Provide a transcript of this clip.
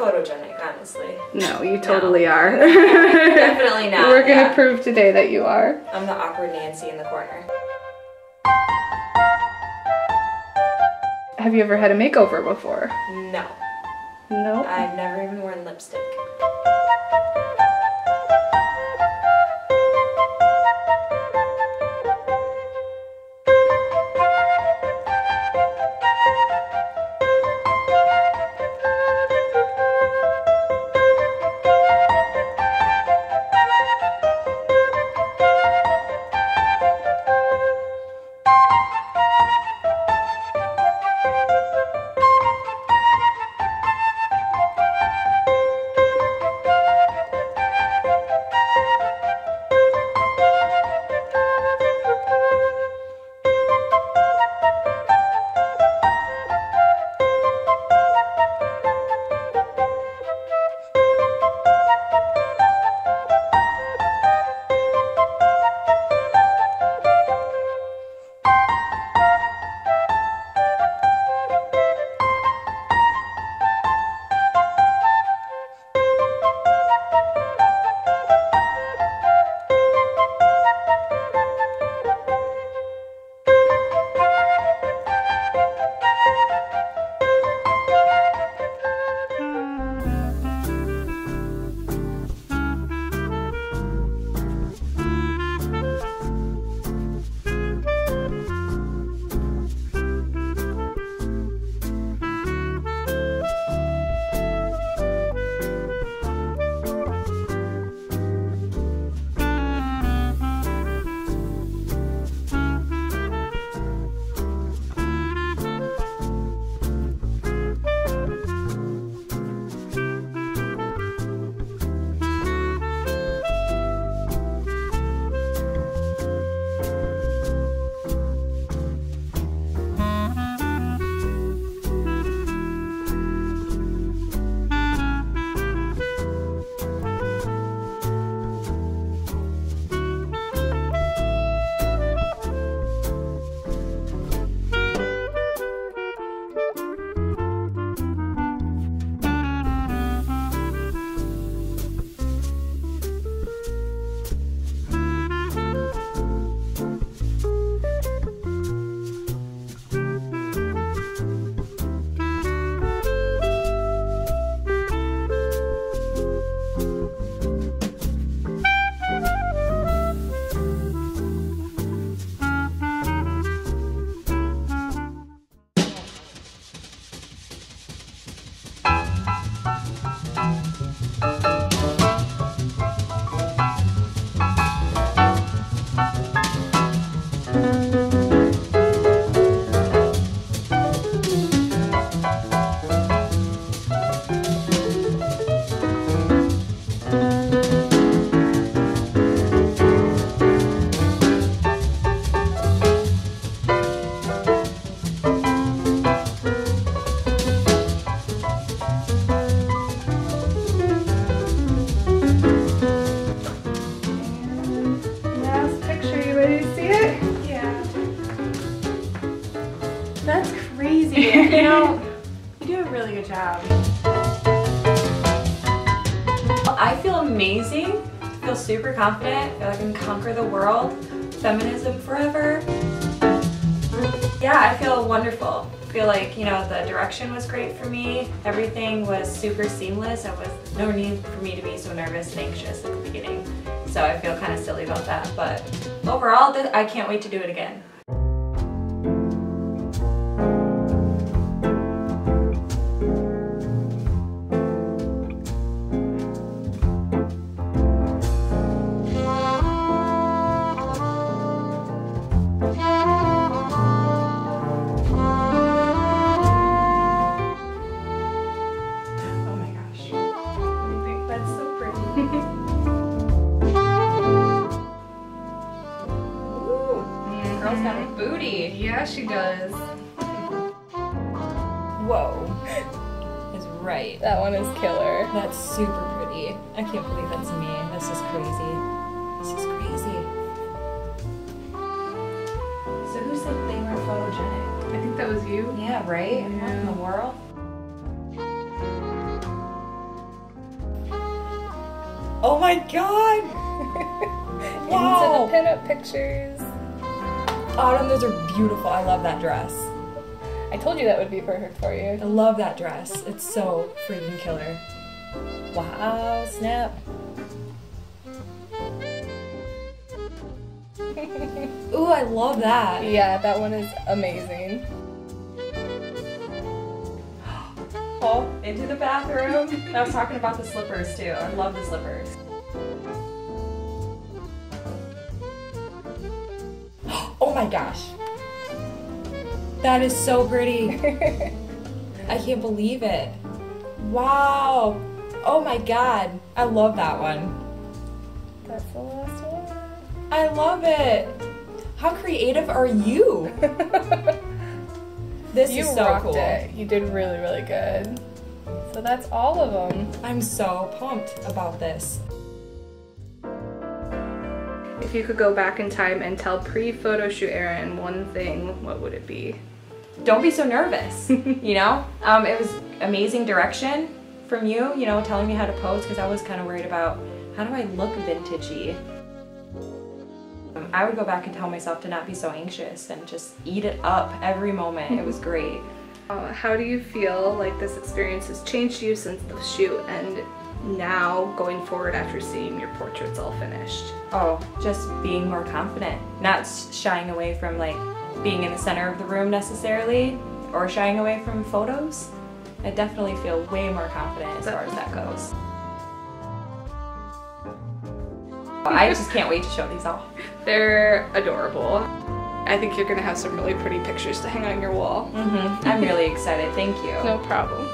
photogenic, honestly. No, you totally are. Definitely not. We're gonna yeah. prove today that you are. I'm the awkward Nancy in the corner. Have you ever had a makeover before? No, No. I've never even worn lipstick. Crazy. you know, you do a really good job. I feel amazing. I feel super confident. I feel like I can conquer the world. Feminism forever. Yeah, I feel wonderful. I feel like, you know, the direction was great for me. Everything was super seamless. I was no need for me to be so nervous and anxious at the beginning. So I feel kind of silly about that. But overall, I can't wait to do it again. Girl's got a booty. Yeah, she does. Whoa. Is right. That one is killer. That's super pretty. I can't believe that's me. This is crazy. This is crazy. So who said they were photogenic? I think that was you. Yeah, right? What in the world? Oh my god! wow! Into the pinup pictures. Autumn, those are beautiful. I love that dress. I told you that would be perfect for you. I love that dress. It's so freaking killer. Wow, snap. Ooh, I love that. yeah, that one is amazing. Oh, into the bathroom. I was talking about the slippers too. I love the slippers. Oh my gosh. That is so pretty. I can't believe it. Wow. Oh my god. I love that one. That's the last one. I love it. How creative are you? This you is so rocked cool. it. You did really, really good. So that's all of them. I'm so pumped about this. If you could go back in time and tell pre-photo shoot Erin one thing, what would it be? Don't be so nervous. you know, um, it was amazing direction from you. You know, telling me how to pose because I was kind of worried about how do I look vintagey. Um, I would go back and tell myself to not be so anxious and just eat it up every moment. It was great. Uh, how do you feel like this experience has changed you since the shoot and now going forward after seeing your portraits all finished? Oh, just being more confident, not shying away from like being in the center of the room necessarily or shying away from photos. I definitely feel way more confident as far as that goes. I just can't wait to show these off. They're adorable. I think you're gonna have some really pretty pictures to hang on your wall. hmm I'm really excited. Thank you. No problem.